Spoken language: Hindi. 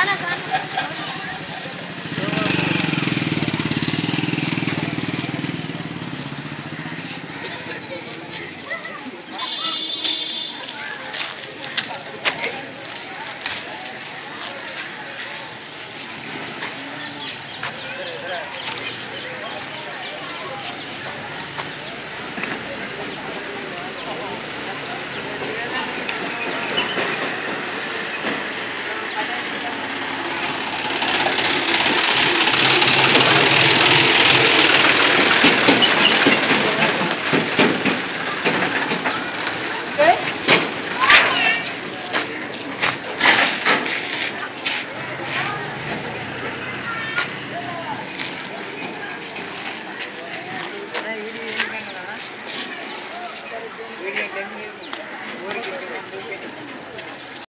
Ana, Ana. वीडियो